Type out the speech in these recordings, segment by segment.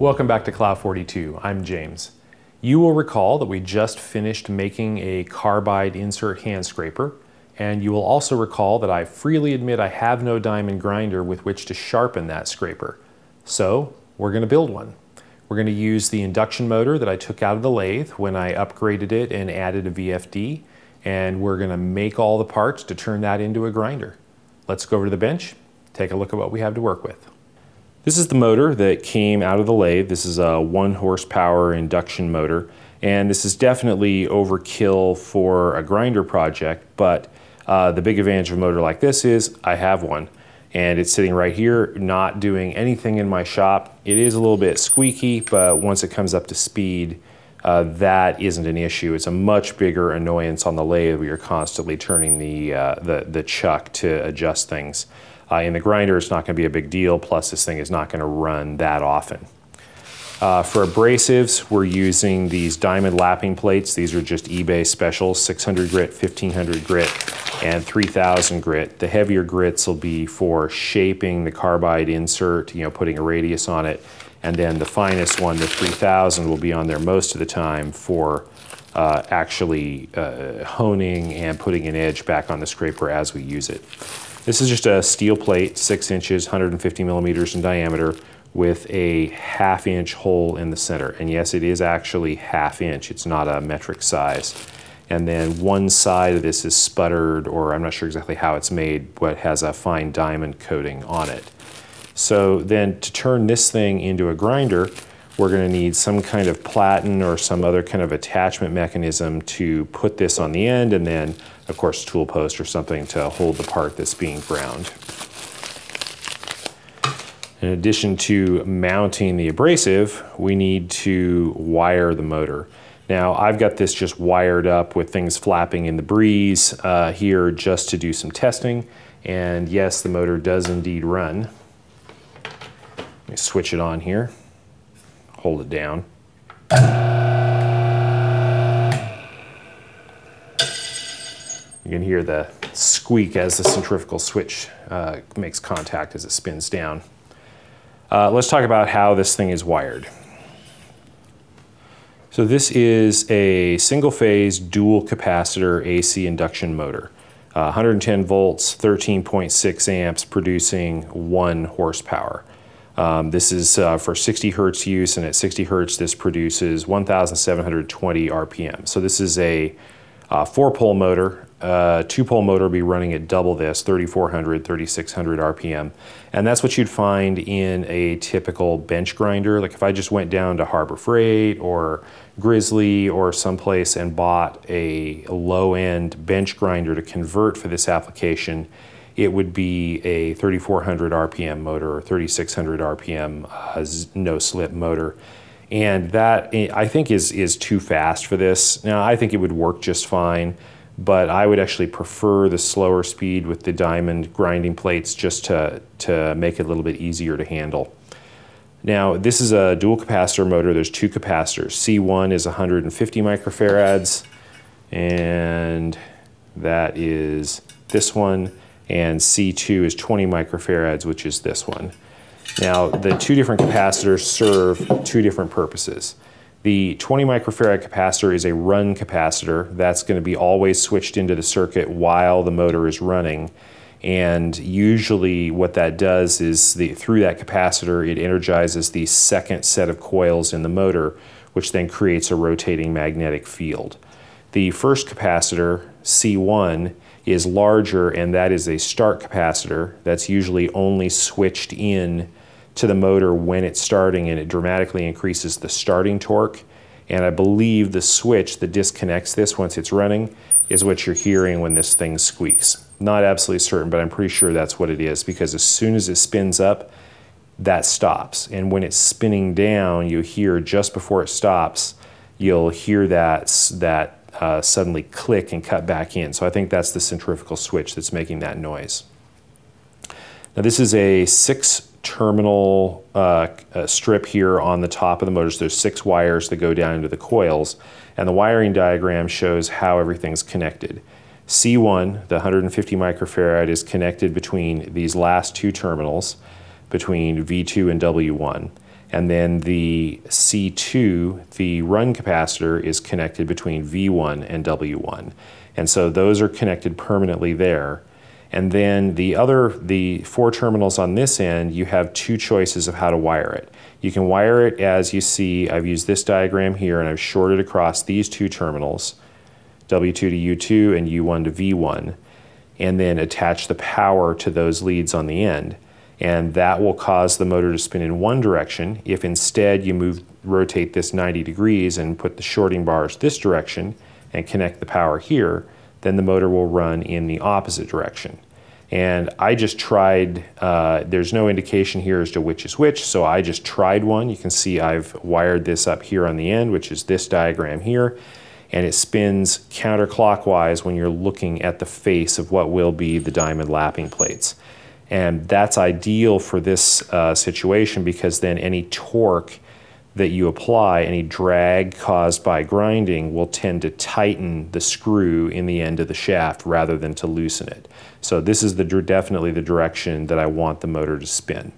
Welcome back to Clough42. I'm James. You will recall that we just finished making a carbide insert hand scraper, and you will also recall that I freely admit I have no diamond grinder with which to sharpen that scraper. So we're going to build one. We're going to use the induction motor that I took out of the lathe when I upgraded it and added a VFD, and we're going to make all the parts to turn that into a grinder. Let's go over to the bench, take a look at what we have to work with. This is the motor that came out of the lathe. This is a one horsepower induction motor. And this is definitely overkill for a grinder project, but uh, the big advantage of a motor like this is I have one and it's sitting right here, not doing anything in my shop. It is a little bit squeaky, but once it comes up to speed, uh, that isn't an issue. It's a much bigger annoyance on the lathe where you're constantly turning the, uh, the, the chuck to adjust things. Uh, in the grinder, it's not going to be a big deal, plus this thing is not going to run that often. Uh, for abrasives, we're using these diamond lapping plates. These are just eBay specials, 600 grit, 1500 grit, and 3000 grit. The heavier grits will be for shaping the carbide insert, you know, putting a radius on it. And then the finest one, the 3000, will be on there most of the time for uh, actually uh, honing and putting an edge back on the scraper as we use it. This is just a steel plate, six inches, 150 millimeters in diameter with a half inch hole in the center. And yes, it is actually half inch. It's not a metric size. And then one side of this is sputtered, or I'm not sure exactly how it's made, but has a fine diamond coating on it. So then to turn this thing into a grinder, we're gonna need some kind of platen or some other kind of attachment mechanism to put this on the end and then of course tool post or something to hold the part that's being ground. In addition to mounting the abrasive, we need to wire the motor. Now I've got this just wired up with things flapping in the breeze uh, here just to do some testing. And yes, the motor does indeed run. Let me switch it on here, hold it down. You can hear the squeak as the centrifugal switch uh, makes contact as it spins down. Uh, let's talk about how this thing is wired. So this is a single phase dual capacitor AC induction motor. Uh, 110 volts, 13.6 amps, producing one horsepower. Um, this is uh, for 60 hertz use, and at 60 hertz, this produces 1,720 RPM. So this is a uh, four pole motor uh, two pole motor be running at double this, 3400, 3600 RPM. And that's what you'd find in a typical bench grinder. Like if I just went down to Harbor Freight or Grizzly or someplace and bought a low end bench grinder to convert for this application, it would be a 3400 RPM motor or 3600 RPM uh, no slip motor. And that I think is, is too fast for this. Now I think it would work just fine but I would actually prefer the slower speed with the diamond grinding plates just to, to make it a little bit easier to handle. Now, this is a dual capacitor motor. There's two capacitors. C1 is 150 microfarads, and that is this one, and C2 is 20 microfarads, which is this one. Now, the two different capacitors serve two different purposes. The 20 microfarad capacitor is a run capacitor. That's going to be always switched into the circuit while the motor is running. And usually what that does is the, through that capacitor, it energizes the second set of coils in the motor, which then creates a rotating magnetic field. The first capacitor, C1, is larger and that is a start capacitor that's usually only switched in to the motor when it's starting and it dramatically increases the starting torque. And I believe the switch that disconnects this once it's running is what you're hearing when this thing squeaks. Not absolutely certain, but I'm pretty sure that's what it is because as soon as it spins up, that stops. And when it's spinning down, you hear just before it stops, you'll hear that, that uh, suddenly click and cut back in. So I think that's the centrifugal switch that's making that noise. Now this is a six terminal uh, strip here on the top of the motors. There's six wires that go down into the coils, and the wiring diagram shows how everything's connected. C1, the 150 microfarad, is connected between these last two terminals, between V2 and W1. And then the C2, the run capacitor, is connected between V1 and W1. And so those are connected permanently there. And then the other, the four terminals on this end, you have two choices of how to wire it. You can wire it as you see, I've used this diagram here and I've shorted across these two terminals, W2 to U2 and U1 to V1, and then attach the power to those leads on the end. And that will cause the motor to spin in one direction. If instead you move, rotate this 90 degrees and put the shorting bars this direction and connect the power here, then the motor will run in the opposite direction. And I just tried, uh, there's no indication here as to which is which, so I just tried one. You can see I've wired this up here on the end, which is this diagram here, and it spins counterclockwise when you're looking at the face of what will be the diamond lapping plates. And that's ideal for this uh, situation because then any torque that you apply, any drag caused by grinding will tend to tighten the screw in the end of the shaft rather than to loosen it. So this is the, definitely the direction that I want the motor to spin.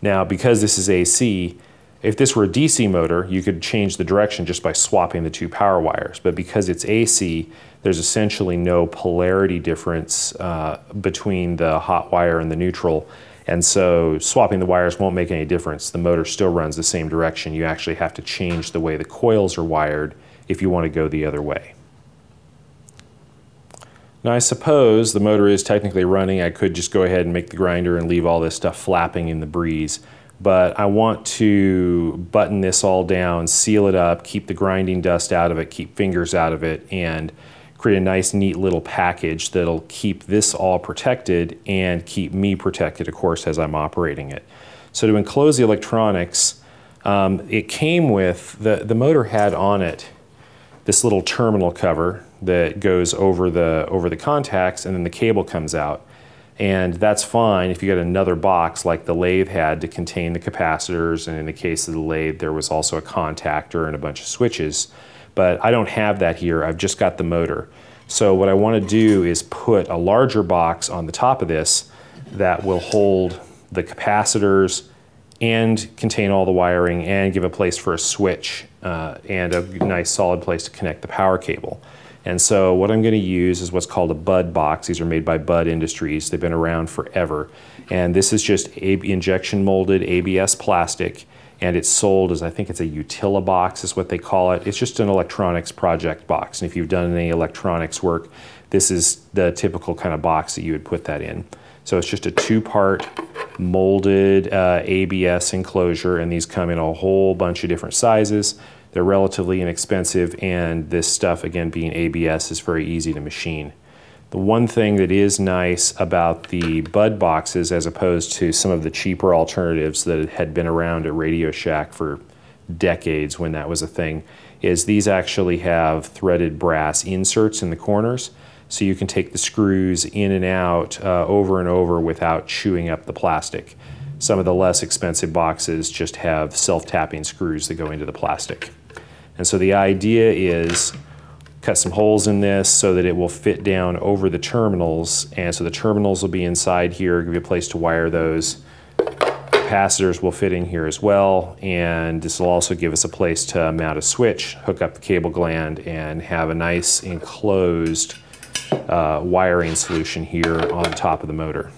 Now, because this is AC, if this were a DC motor, you could change the direction just by swapping the two power wires. But because it's AC, there's essentially no polarity difference uh, between the hot wire and the neutral. And so swapping the wires won't make any difference. The motor still runs the same direction. You actually have to change the way the coils are wired if you want to go the other way. Now I suppose the motor is technically running. I could just go ahead and make the grinder and leave all this stuff flapping in the breeze but I want to button this all down, seal it up, keep the grinding dust out of it, keep fingers out of it, and create a nice neat little package that'll keep this all protected and keep me protected, of course, as I'm operating it. So to enclose the electronics, um, it came with, the, the motor had on it this little terminal cover that goes over the, over the contacts and then the cable comes out. And that's fine if you get another box like the lathe had to contain the capacitors. And in the case of the lathe, there was also a contactor and a bunch of switches. But I don't have that here. I've just got the motor. So what I want to do is put a larger box on the top of this that will hold the capacitors and contain all the wiring and give a place for a switch uh, and a nice solid place to connect the power cable. And so what I'm going to use is what's called a Bud box. These are made by Bud Industries. They've been around forever. And this is just injection molded ABS plastic and it's sold as I think it's a Utilibox is what they call it. It's just an electronics project box. And if you've done any electronics work, this is the typical kind of box that you would put that in. So it's just a two-part molded uh, ABS enclosure and these come in a whole bunch of different sizes. They're relatively inexpensive, and this stuff, again, being ABS, is very easy to machine. The one thing that is nice about the Bud boxes, as opposed to some of the cheaper alternatives that had been around at Radio Shack for decades when that was a thing, is these actually have threaded brass inserts in the corners. So you can take the screws in and out uh, over and over without chewing up the plastic. Some of the less expensive boxes just have self-tapping screws that go into the plastic. And so the idea is cut some holes in this so that it will fit down over the terminals. And so the terminals will be inside here, give you a place to wire those. Capacitors will fit in here as well. And this will also give us a place to mount a switch, hook up the cable gland, and have a nice enclosed uh, wiring solution here on top of the motor.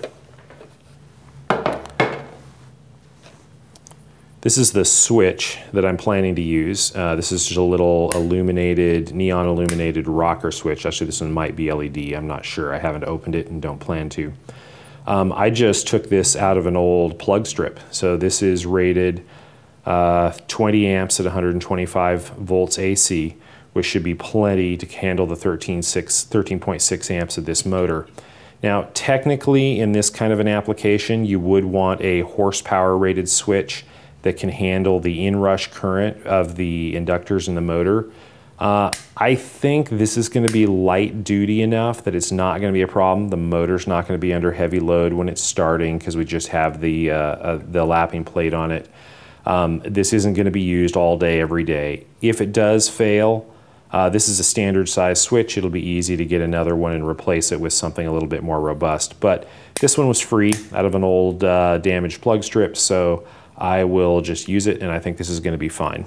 This is the switch that I'm planning to use. Uh, this is just a little illuminated, neon illuminated rocker switch. Actually, this one might be LED. I'm not sure. I haven't opened it and don't plan to. Um, I just took this out of an old plug strip. So this is rated uh, 20 amps at 125 volts AC, which should be plenty to handle the 13.6 amps of this motor. Now, technically, in this kind of an application, you would want a horsepower rated switch that can handle the inrush current of the inductors in the motor. Uh, I think this is going to be light duty enough that it's not going to be a problem. The motor's not going to be under heavy load when it's starting because we just have the, uh, uh, the lapping plate on it. Um, this isn't going to be used all day, every day. If it does fail, uh, this is a standard size switch. It'll be easy to get another one and replace it with something a little bit more robust. But this one was free out of an old uh, damaged plug strip, so I will just use it and I think this is going to be fine.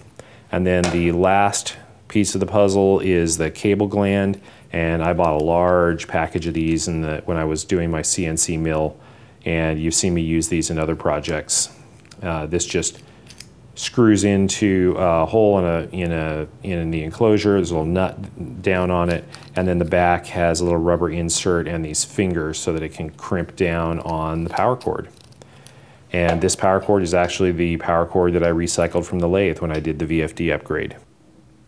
And then the last piece of the puzzle is the cable gland and I bought a large package of these in the, when I was doing my CNC mill and you've seen me use these in other projects. Uh, this just screws into a hole in a in a in the enclosure. There's a little nut down on it, and then the back has a little rubber insert and these fingers so that it can crimp down on the power cord. And this power cord is actually the power cord that I recycled from the lathe when I did the VFD upgrade.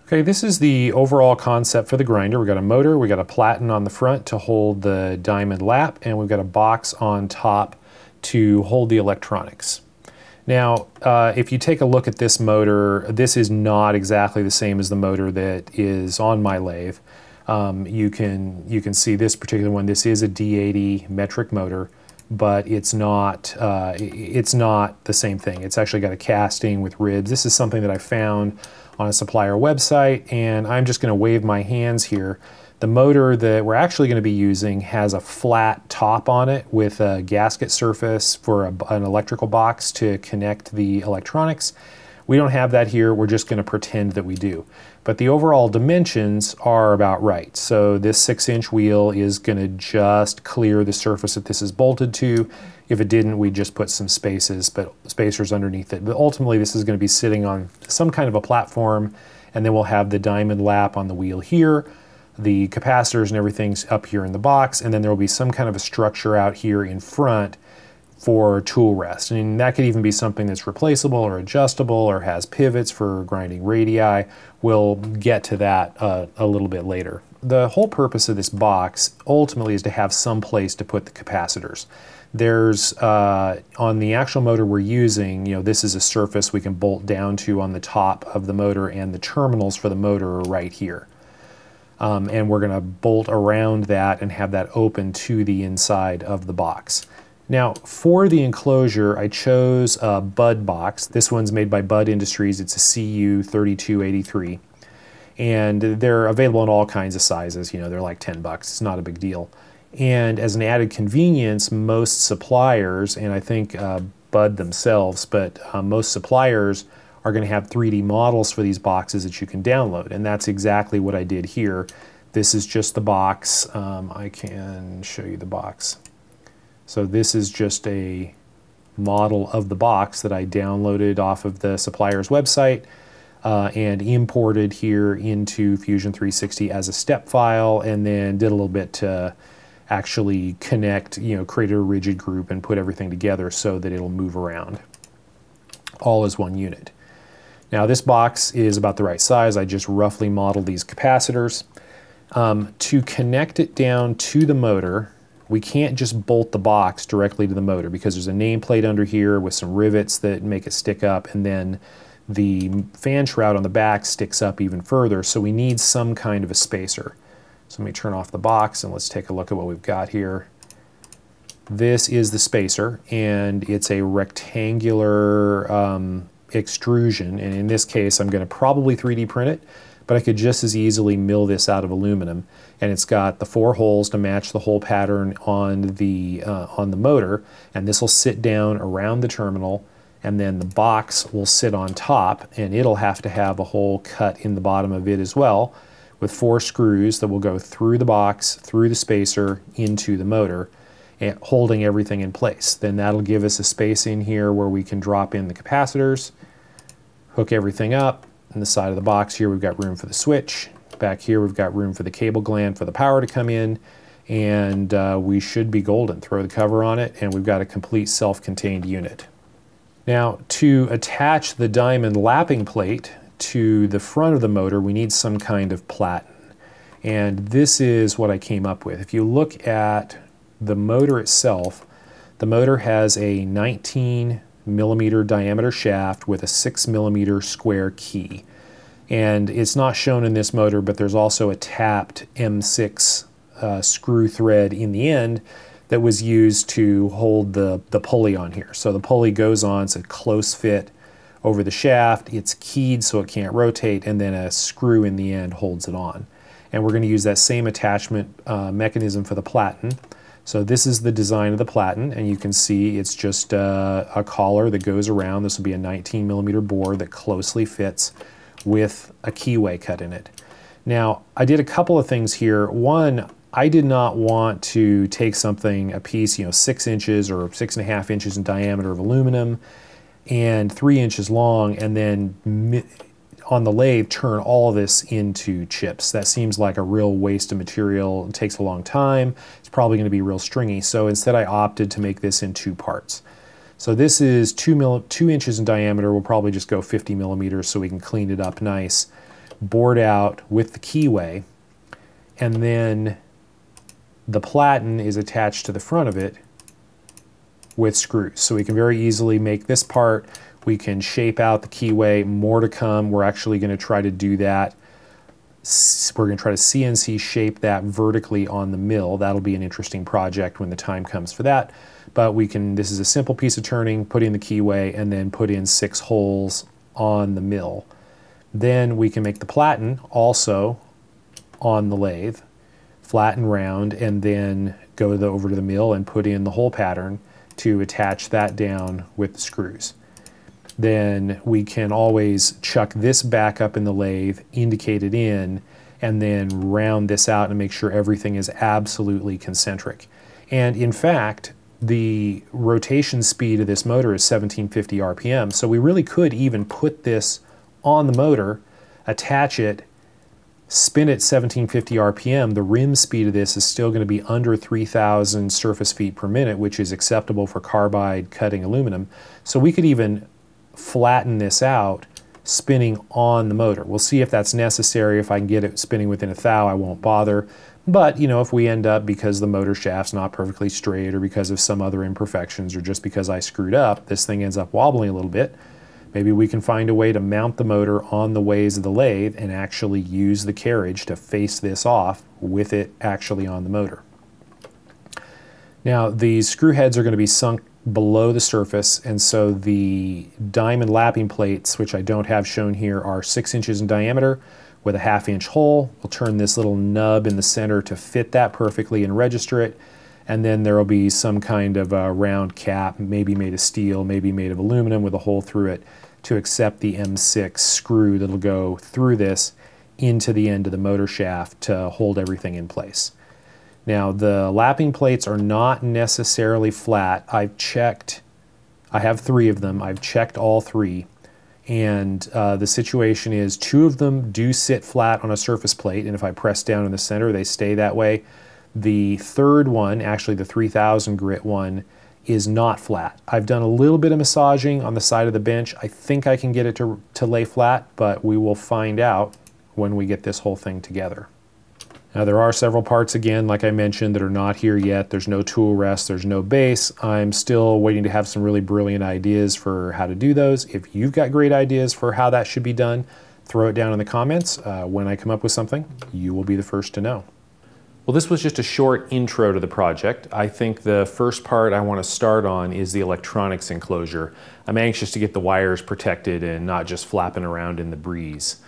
Okay, this is the overall concept for the grinder. We've got a motor, we've got a platen on the front to hold the diamond lap, and we've got a box on top to hold the electronics. Now, uh, if you take a look at this motor, this is not exactly the same as the motor that is on my lathe. Um, you can you can see this particular one. This is a D80 metric motor, but it's not uh, it's not the same thing. It's actually got a casting with ribs. This is something that I found on a supplier website, and I'm just going to wave my hands here the motor that we're actually going to be using has a flat top on it with a gasket surface for a, an electrical box to connect the electronics. We don't have that here, we're just going to pretend that we do. But the overall dimensions are about right. So this six inch wheel is going to just clear the surface that this is bolted to. If it didn't, we'd just put some spaces, but spacers underneath it. But ultimately this is going to be sitting on some kind of a platform and then we'll have the diamond lap on the wheel here the capacitors and everything's up here in the box, and then there will be some kind of a structure out here in front for tool rest. And that could even be something that's replaceable or adjustable or has pivots for grinding radii. We'll get to that uh, a little bit later. The whole purpose of this box ultimately is to have some place to put the capacitors. There's, uh, on the actual motor we're using, you know, this is a surface we can bolt down to on the top of the motor and the terminals for the motor are right here. Um, and we're going to bolt around that and have that open to the inside of the box. Now, for the enclosure, I chose a Bud box. This one's made by Bud Industries. It's a CU3283. And they're available in all kinds of sizes. You know, they're like 10 bucks. It's not a big deal. And as an added convenience, most suppliers, and I think uh, Bud themselves, but uh, most suppliers are going to have 3D models for these boxes that you can download. And that's exactly what I did here. This is just the box. Um, I can show you the box. So this is just a model of the box that I downloaded off of the supplier's website uh, and imported here into Fusion 360 as a step file and then did a little bit to actually connect, you know, create a rigid group and put everything together so that it'll move around all as one unit. Now this box is about the right size. I just roughly modeled these capacitors. Um, to connect it down to the motor, we can't just bolt the box directly to the motor because there's a nameplate under here with some rivets that make it stick up and then the fan shroud on the back sticks up even further so we need some kind of a spacer. So let me turn off the box and let's take a look at what we've got here. This is the spacer and it's a rectangular um, extrusion, and in this case I'm going to probably 3D print it, but I could just as easily mill this out of aluminum. And it's got the four holes to match the hole pattern on the, uh, on the motor, and this will sit down around the terminal, and then the box will sit on top, and it'll have to have a hole cut in the bottom of it as well, with four screws that will go through the box, through the spacer, into the motor holding everything in place. Then that'll give us a space in here where we can drop in the capacitors, hook everything up. In the side of the box here, we've got room for the switch. Back here, we've got room for the cable gland for the power to come in. And uh, we should be golden. Throw the cover on it, and we've got a complete self-contained unit. Now, to attach the diamond lapping plate to the front of the motor, we need some kind of platen. And this is what I came up with. If you look at the motor itself, the motor has a 19 millimeter diameter shaft with a 6 millimeter square key. And it's not shown in this motor, but there's also a tapped M6 uh, screw thread in the end that was used to hold the, the pulley on here. So the pulley goes on, it's a close fit over the shaft, it's keyed so it can't rotate, and then a screw in the end holds it on. And we're going to use that same attachment uh, mechanism for the platen. So this is the design of the platen, and you can see it's just uh, a collar that goes around. This will be a 19 millimeter bore that closely fits with a keyway cut in it. Now, I did a couple of things here. One, I did not want to take something, a piece, you know, six inches or six and a half inches in diameter of aluminum and three inches long, and then on the lathe turn all this into chips. That seems like a real waste of material. It takes a long time. It's probably going to be real stringy. So instead I opted to make this in two parts. So this is two, mil two inches in diameter. We'll probably just go 50 millimeters so we can clean it up nice. Bored out with the keyway. And then the platen is attached to the front of it with screws. So we can very easily make this part we can shape out the keyway, more to come. We're actually going to try to do that. We're going to try to CNC shape that vertically on the mill. That'll be an interesting project when the time comes for that. But we can, this is a simple piece of turning, put in the keyway, and then put in six holes on the mill. Then we can make the platen also on the lathe, flat and round, and then go the, over to the mill and put in the hole pattern to attach that down with the screws then we can always chuck this back up in the lathe, indicate it in, and then round this out and make sure everything is absolutely concentric. And in fact, the rotation speed of this motor is 1750 RPM, so we really could even put this on the motor, attach it, spin it at 1750 RPM, the rim speed of this is still going to be under 3,000 surface feet per minute, which is acceptable for carbide cutting aluminum. So we could even flatten this out spinning on the motor. We'll see if that's necessary. If I can get it spinning within a thou, I won't bother. But, you know, if we end up because the motor shaft's not perfectly straight or because of some other imperfections or just because I screwed up, this thing ends up wobbling a little bit, maybe we can find a way to mount the motor on the ways of the lathe and actually use the carriage to face this off with it actually on the motor. Now, these screw heads are going to be sunk below the surface and so the diamond lapping plates which I don't have shown here are six inches in diameter with a half inch hole. We'll turn this little nub in the center to fit that perfectly and register it and then there will be some kind of a round cap maybe made of steel maybe made of aluminum with a hole through it to accept the M6 screw that'll go through this into the end of the motor shaft to hold everything in place. Now the lapping plates are not necessarily flat. I've checked, I have three of them. I've checked all three. And uh, the situation is two of them do sit flat on a surface plate. And if I press down in the center, they stay that way. The third one, actually the 3000 grit one, is not flat. I've done a little bit of massaging on the side of the bench. I think I can get it to, to lay flat, but we will find out when we get this whole thing together. Now there are several parts again, like I mentioned, that are not here yet. There's no tool rest, there's no base. I'm still waiting to have some really brilliant ideas for how to do those. If you've got great ideas for how that should be done, throw it down in the comments. Uh, when I come up with something, you will be the first to know. Well, this was just a short intro to the project. I think the first part I want to start on is the electronics enclosure. I'm anxious to get the wires protected and not just flapping around in the breeze.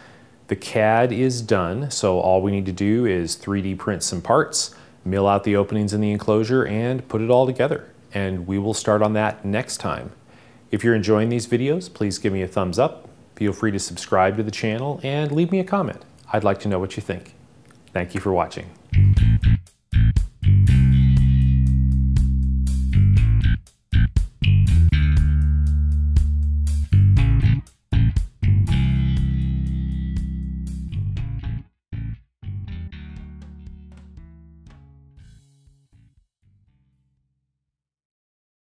The CAD is done, so all we need to do is 3D print some parts, mill out the openings in the enclosure, and put it all together. And we will start on that next time. If you're enjoying these videos, please give me a thumbs up. Feel free to subscribe to the channel and leave me a comment. I'd like to know what you think. Thank you for watching.